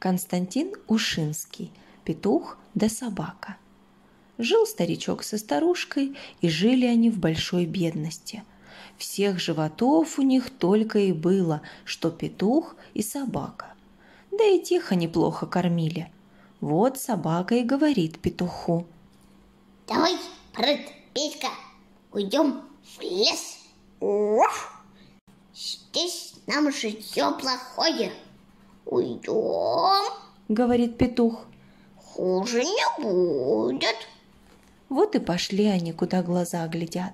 Константин Ушинский. Петух да собака. Жил старичок со старушкой, и жили они в большой бедности. Всех животов у них только и было, что петух и собака. Да и тех они плохо кормили. Вот собака и говорит петуху. Давай, прыт, Петька, уйдем в лес. Здесь нам житье плохое. Уйдем, Говорит петух. хуже не будет. Вот и пошли они, куда глаза глядят.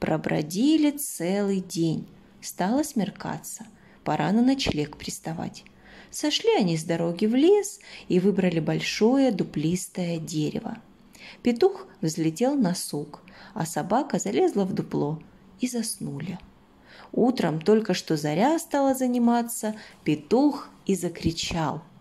Пробродили целый день. Стало смеркаться. Пора на ночлег приставать. Сошли они с дороги в лес и выбрали большое дуплистое дерево. Петух взлетел на сук, а собака залезла в дупло и заснули. Утром только что заря стала заниматься, петух и закричал –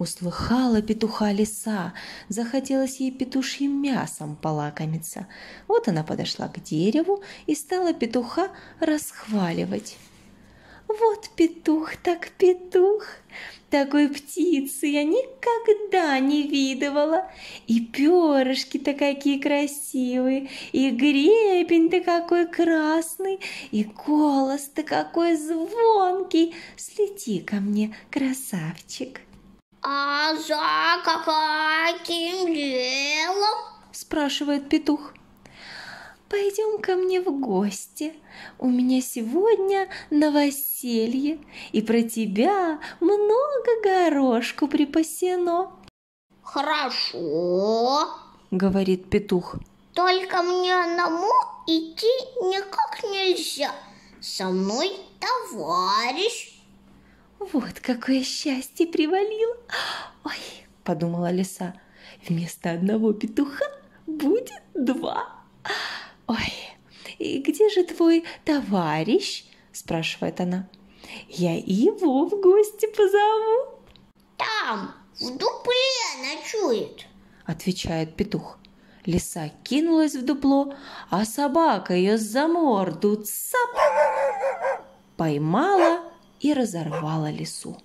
Услыхала петуха лиса, захотелось ей петушьим мясом полакомиться. Вот она подошла к дереву и стала петуха расхваливать. Вот петух так петух, такой птицы я никогда не видывала. И перышки-то какие красивые, и гребень-то какой красный, и голос-то какой звонкий. Слети ко мне, красавчик. А за каким делом? спрашивает петух. Пойдем ко мне в гости. У меня сегодня новоселье, и про тебя много горошку припасено, Хорошо. говорит петух. Только мне одному идти никак нельзя. Со мной товарищ. Вот какое счастье привалило. Ой, подумала лиса, вместо одного петуха будет два. Ой, и где же твой товарищ? спрашивает она. Я его в гости позову, Там, в дупле ночует. отвечает петух. Лиса кинулась в дупло, а собака ее за морду цап поймала и разорвала лису.